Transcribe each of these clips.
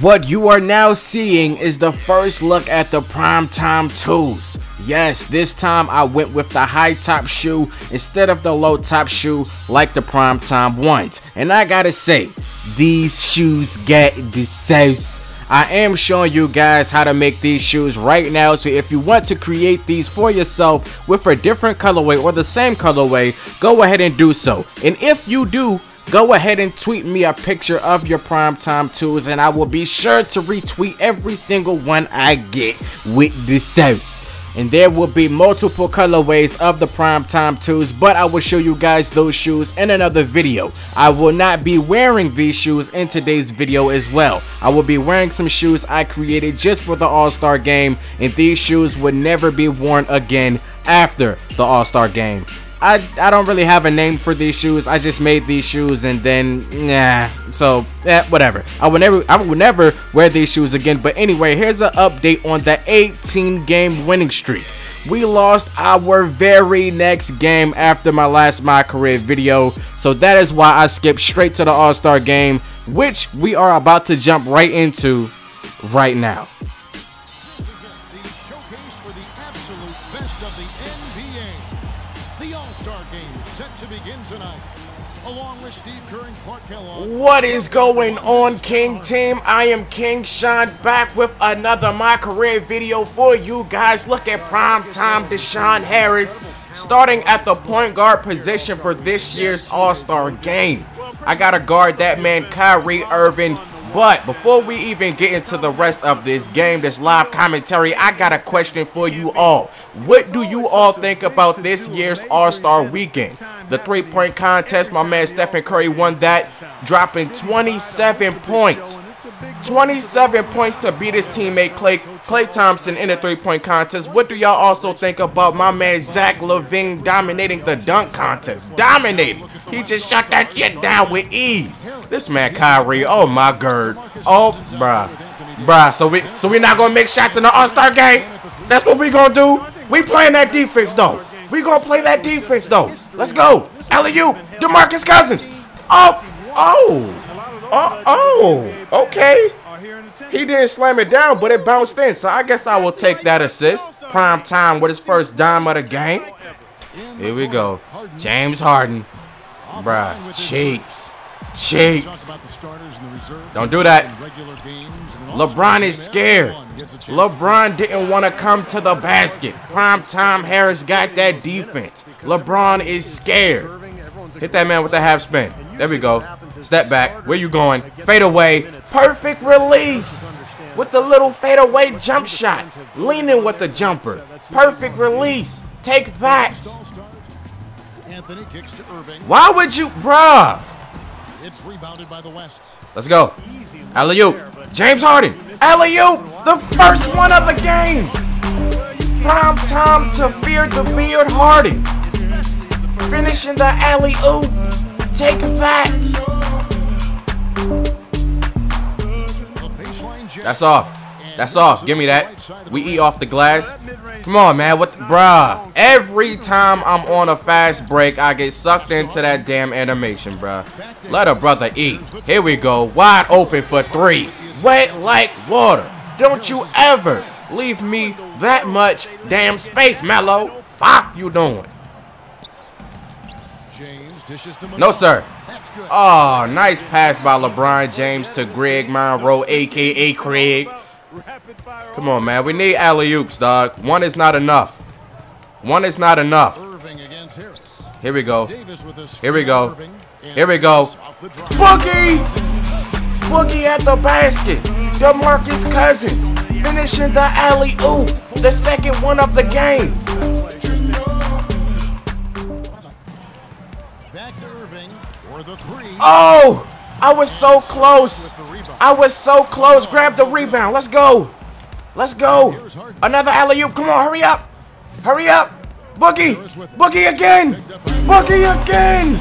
What you are now seeing is the first look at the Primetime 2s. Yes, this time I went with the high top shoe instead of the low top shoe like the Primetime 1s. And I gotta say, these shoes get the sauce. I am showing you guys how to make these shoes right now so if you want to create these for yourself with a different colorway or the same colorway go ahead and do so and if you do go ahead and tweet me a picture of your primetime 2s and I will be sure to retweet every single one I get with the sauce. And there will be multiple colorways of the primetime 2s, but I will show you guys those shoes in another video. I will not be wearing these shoes in today's video as well. I will be wearing some shoes I created just for the All-Star game, and these shoes would never be worn again after the All-Star game. I, I don't really have a name for these shoes. I just made these shoes and then nah. So eh, whatever. I would never I would never wear these shoes again. But anyway, here's an update on the 18 game winning streak. We lost our very next game after my last my career video. So that is why I skipped straight to the All-Star game, which we are about to jump right into right now. What is going on, King Team? I am King Shawnn back with another My Career video for you guys. Look at prime time Deshaun Harris starting at the point guard position for this year's All-Star game. I got to guard that man Kyrie Irving but before we even get into the rest of this game, this live commentary, I got a question for you all. What do you all think about this year's All-Star Weekend? The three-point contest, my man Stephen Curry won that, dropping 27 points. 27 points to beat his teammate Klay, Klay Thompson in the three-point contest. What do y'all also think about my man Zach LaVine dominating the dunk contest? Dominating. He just shut that shit down with ease. This man Kyrie, oh my god. Oh, bruh. Bruh, so we so we not gonna make shots in the All-Star game? That's what we gonna do? We playing that defense though. We gonna play that defense though. Let's go. Alley-oop. DeMarcus Cousins. Oh, oh. Oh, oh, okay. He didn't slam it down, but it bounced in. So I guess I will take that assist. Prime time with his first dime of the game. Here we go. James Harden. Bruh, cheeks. Cheeks. Don't do that. LeBron is scared. LeBron didn't want to come to the basket. Prime time Harris got that defense. LeBron is scared. Hit that man with the half spin. There we go. Step back. Where you going? Fade away. Perfect release. With the little fade away jump shot. Leaning with the jumper. Perfect release. Take that. Why would you, bruh? It's rebounded by the West. Let's go. Alley-oop. James Harden. Alley-oop. The first one of the game. Prime time to fear the beard Harden. Finishing the alley-oop. Take that. That's off. That's off. Give me that. We eat off the glass. Come on, man. What, the, bruh? Every time I'm on a fast break, I get sucked into that damn animation, bruh. Let a brother eat. Here we go. Wide open for three. Wet like water. Don't you ever leave me that much damn space, Melo. Fuck you doing? No, sir. Oh, nice pass by LeBron James to Greg Monroe, a.k.a. Craig. Come on, man. We need alley-oops, dog. One is not enough. One is not enough. Here we go. Here we go. Here we go. Boogie! Boogie at the basket. DeMarcus Cousins finishing the alley-oop. The second one of the game. Oh! I was so close. I was so close. Grab the rebound. Let's go. Let's go. Another alley-oop. Come on, hurry up. Hurry up. Boogie. Boogie again. Boogie again.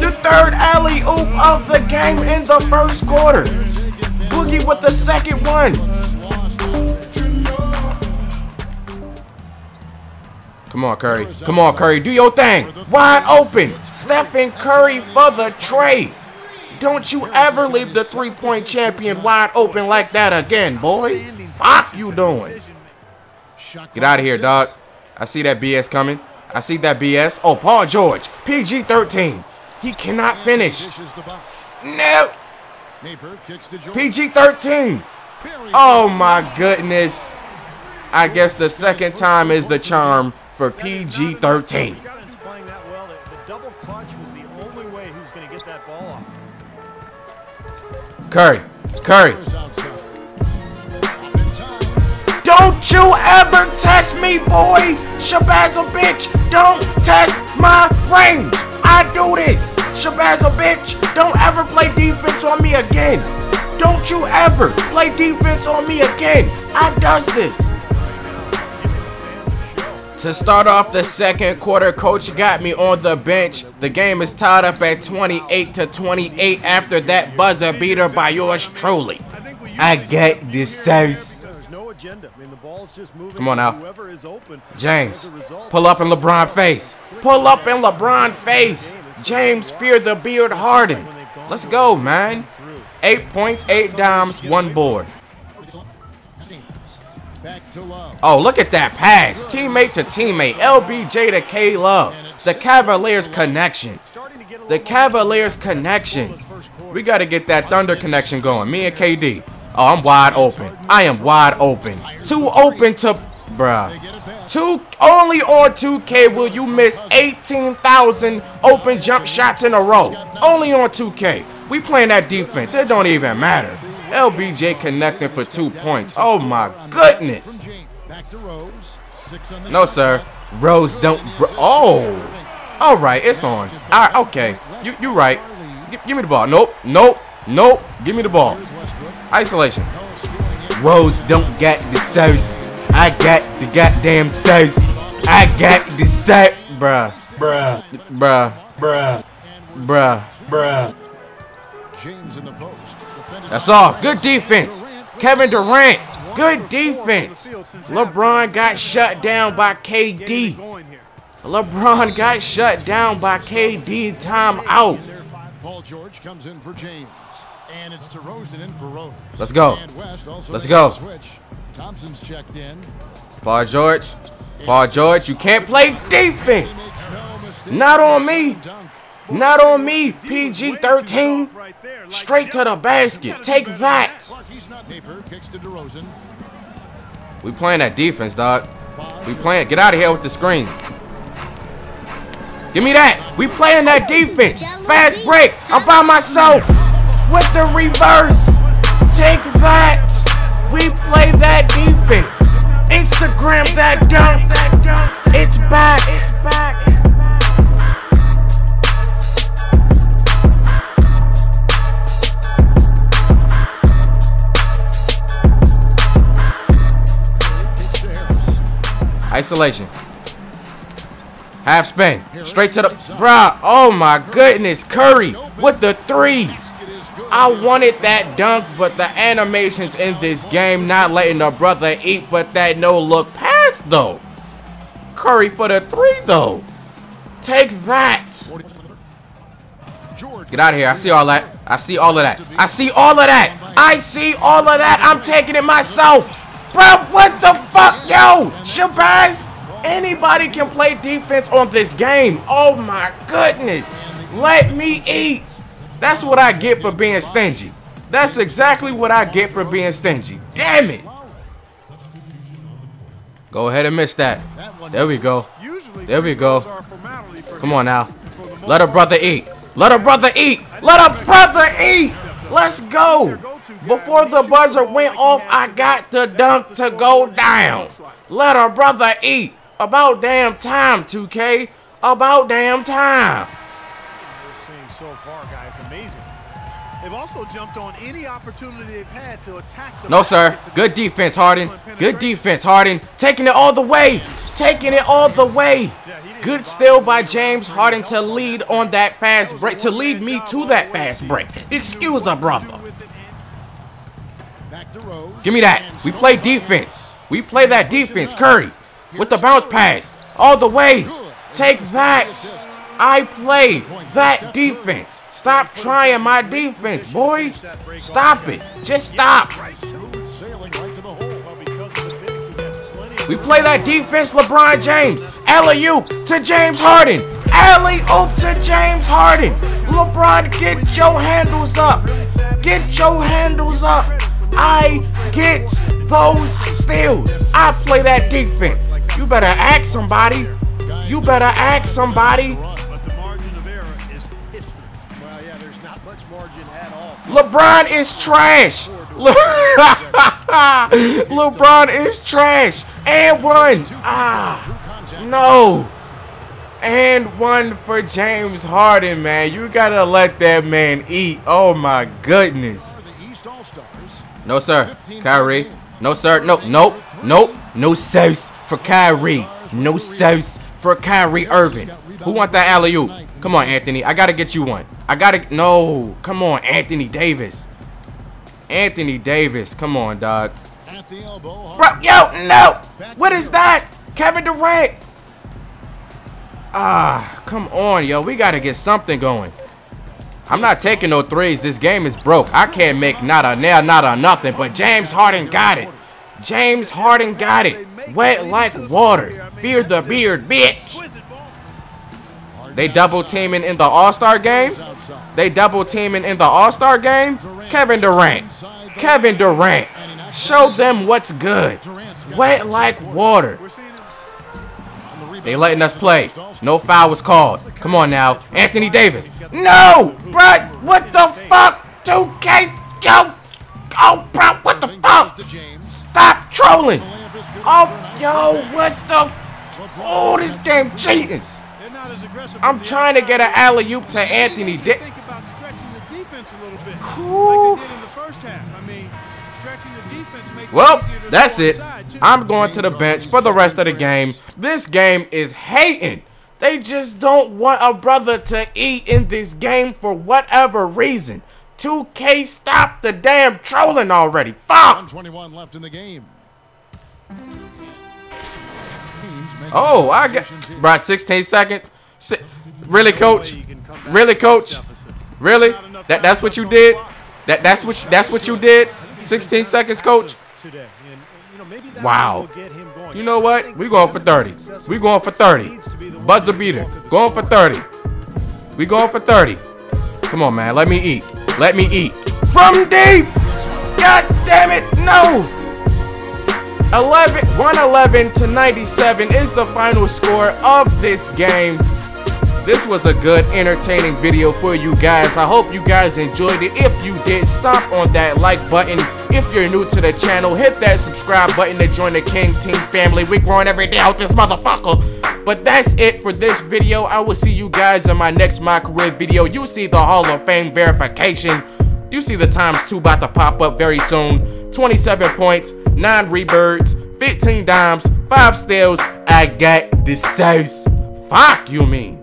The third alley-oop of the game in the first quarter. Boogie with the second one. Come on, Curry. Come on, Curry. Do your thing. Wide open. Stephen Curry for the trade. Don't you ever leave the three-point champion wide open like that again, boy. Fuck you doing? Get out of here, dog. I see that BS coming. I see that BS. Oh, Paul George. PG-13. He cannot finish. No. PG-13. Oh, my goodness. I guess the second time is the charm for PG-13. Curry. Curry. Don't you ever test me, boy! Shabaza bitch, don't test my range! I do this! Shabaza bitch, don't ever play defense on me again! Don't you ever play defense on me again! I does this! To start off the second quarter, coach got me on the bench. The game is tied up at 28 to 28 after that buzzer beater by yours truly. I get this sauce. Come on now. James, pull up in LeBron face. Pull up in LeBron face. James fear the beard Harden. Let's go, man. Eight points, eight dimes, one board. Oh, look at that pass. Teammate to teammate. LBJ to K Love. The Cavaliers connection. The Cavaliers connection. We got to get that Thunder connection going. Me and KD. Oh, I'm wide open. I am wide open. Too open to, bruh. Two, only on 2K will you miss 18,000 open jump shots in a row. Only on 2K. We playing that defense. It don't even matter. LBJ connecting for two points. Oh my goodness. No, sir. Rose don't. oh. All right, it's on. All right, okay. You you right. G give me the ball. Nope. Nope. Nope. Give me the ball. Isolation. Rose don't get the sauce. I got the goddamn sauce. I got the sauce. Bruh. Bruh. Bruh. Bruh. Bruh. Bruh. James in the post. That's off. Good defense. Kevin Durant. Good defense. LeBron got shut down by KD. LeBron got shut down by KD. Time out. Paul George comes in for James. And it's DeRozan in for Rose. Let's go. Let's go. Thompson's checked in. Paul George. Paul George, you can't play defense. Not on me. Not on me. PG-13. Straight to the basket. Take that. We playing that defense, dog. We playing. Get out of here with the screen. Give me that. We playing that defense. Fast break. I'm by myself with the reverse. Take that. We play that defense. Instagram that dunk. It's back. Isolation. Half spin. Straight to the... Bruh. Oh my goodness. Curry with the three. I wanted that dunk, but the animations in this game not letting the brother eat, but that no look pass though. Curry for the three though. Take that. Get out of here. I see all that. I see all of that. I see all of that. I see all of that. I'm taking it myself. Bro, what the fuck, yo? Shabazz, anybody can play defense on this game. Oh my goodness. Let me eat. That's what I get for being stingy. That's exactly what I get for being stingy. Damn it. Go ahead and miss that. There we go. There we go. Come on now. Let a brother eat. Let a brother eat. Let a brother eat. Let's go. Before the buzzer went off, I got the dunk to go down. Let a brother eat. About damn time, 2K. About damn time so far, guys. Amazing. They've also jumped on any opportunity they've had to attack the No, sir. Good defense, Harden. Good defense, Harden. Taking it all the way. Taking it all the way. Good steal by James Harden to lead on that fast break. To lead me to that fast break. Excuse a brother. Give me that. We play defense. We play that defense. Curry with the bounce pass. All the way. Take that. I play that defense. Stop trying my defense, boy. Stop it. Just stop. We play that defense, LeBron James. Alley-oop to James Harden. Alley-oop to James Harden. LeBron, get your handles up. Get your handles up. I get those steals. I play that defense. You better ask somebody. You better ask somebody. LeBron is trash. LeBron is trash. And one. Ah, no. And one for James Harden, man. You gotta let that man eat. Oh my goodness. No, sir. Kyrie. No, sir. No, nope. Nope. No sauce for Kyrie. No sauce for Kyrie Irving. Who want that alley oop? Come on, Anthony. I gotta get you one. I gotta. No. Come on, Anthony Davis. Anthony Davis. Come on, dog. Bro, yo, no. What is that? Kevin Durant. Ah, come on, yo. We got to get something going. I'm not taking no threes. This game is broke. I can't make not a nail, not a nothing. But James Harden got it. James Harden got it. Wet like water. Beard the beard, bitch. They double teaming in the All-Star game? They double teaming in the All-Star game? Kevin Durant. Kevin Durant. Show them what's good. Wet like water. They letting us play. No foul was called. Come on now. Anthony Davis. No! Bro, what the fuck? 2K? Yo! Oh, bro, what the fuck? Stop trolling. Oh, yo, what the? Oh, this game cheating. I'm trying to get an alley-oop to Anthony Davis. Well, that's it. I'm going to the bench for the rest of the game. This game is hating. They just don't want a brother to eat in this game for whatever reason. 2K, stop the damn trolling already. Fuck! 121 left in the game. Oh, I got right 16 seconds. Si really, coach? Really, coach? Really? That that's what you did? That that's what that's what you did? 16 seconds, coach. Wow. You know what? We going for 30. We going for 30. Buzzer beater. Going for 30. We going for 30. Come on, man. Let me eat. Let me eat. From deep. God damn it. No. 11, 111 to 97 is the final score of this game. This was a good, entertaining video for you guys. I hope you guys enjoyed it. If you did, stomp on that like button. If you're new to the channel, hit that subscribe button to join the King Team family. We're growing every day out this motherfucker. But that's it for this video. I will see you guys in my next My Career video. You see the Hall of Fame verification. You see the times two about to pop up very soon. 27 points, 9 rebirds, 15 dimes, 5 steals. I got the sauce. Fuck you mean.